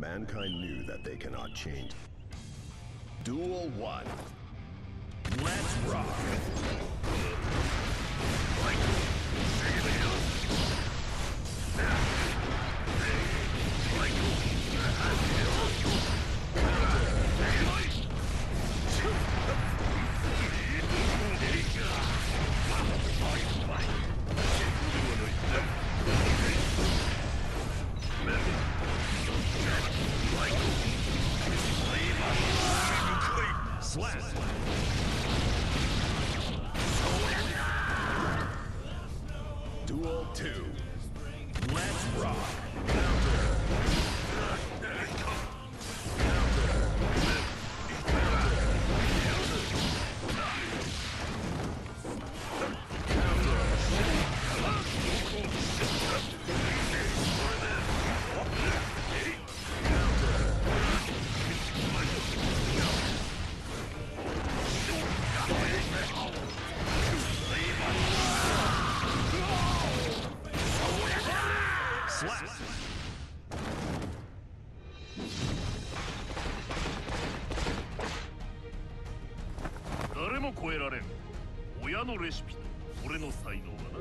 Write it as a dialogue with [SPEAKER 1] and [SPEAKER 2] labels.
[SPEAKER 1] Mankind knew that they cannot change. Duel 1. Let's rock! Slap! Duel 2. Slap!
[SPEAKER 2] 誰も超えられん親のレシピと俺の才能はな